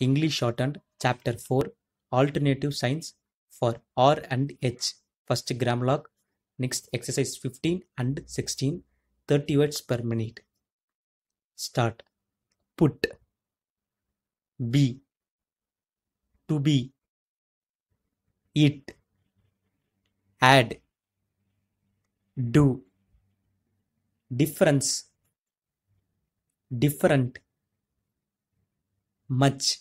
English shorthand chapter 4 alternative signs for R and H. First grammalogue. Next exercise 15 and 16 30 words per minute. Start. Put. Be. To be. It. Add. Do. Difference. Different. Much.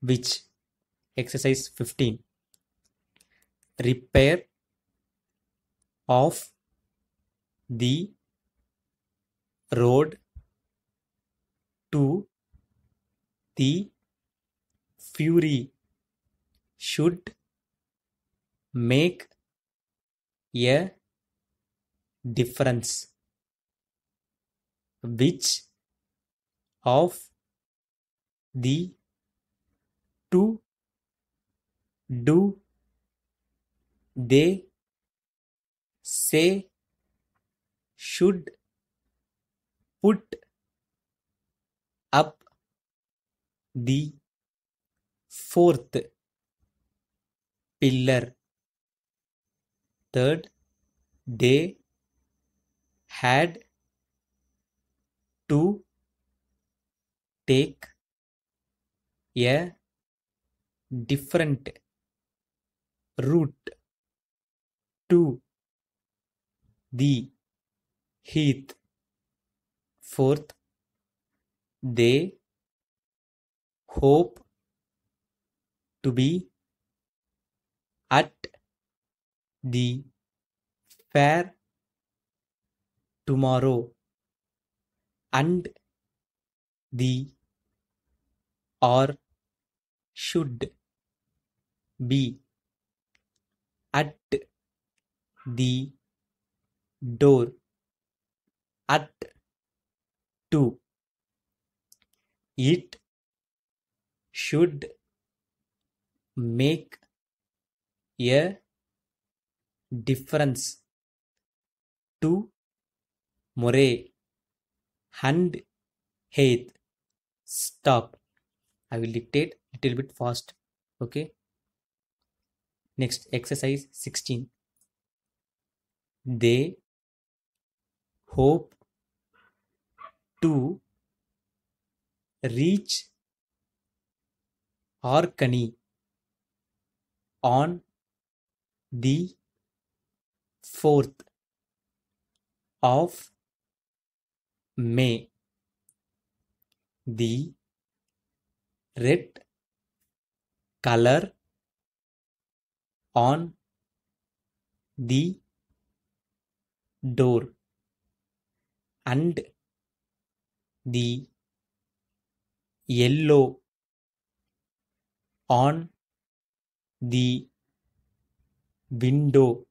Which. Exercise 15. Repair of the road to the fury should make a difference which of the two do they say should put up the fourth pillar. Third they had to take a different route to the heath. Fourth they hope to be at the fair tomorrow and the or should be at the door at two it should make a difference to Moray and Heath. Stop. I will dictate little bit fast. Okay. Next exercise 16. They hope to reach Orkney on the 4th of May. The red color on the door and the yellow on the window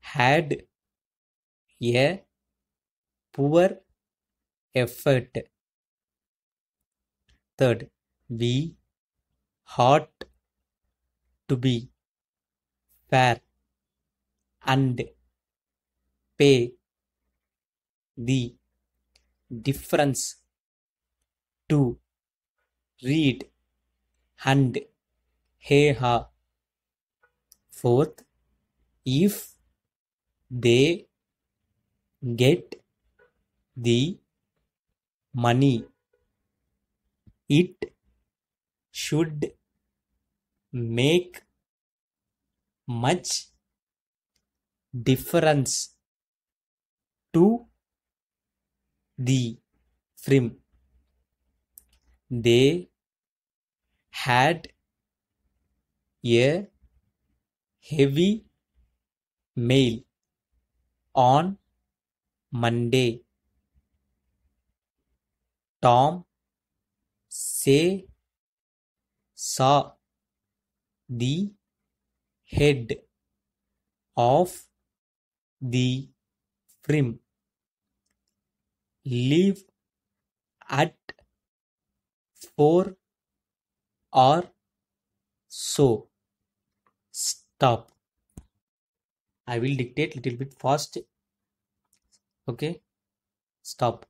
had a poor effort. Third, we ought to be fair and pay the difference to read and hey ha. Fourth, if they get the money, it should make much difference to the film. They had a heavy mail on Monday. Tom say saw the head of the frame. leave at four or so. Stop. I will dictate little bit fast. Okay. Stop.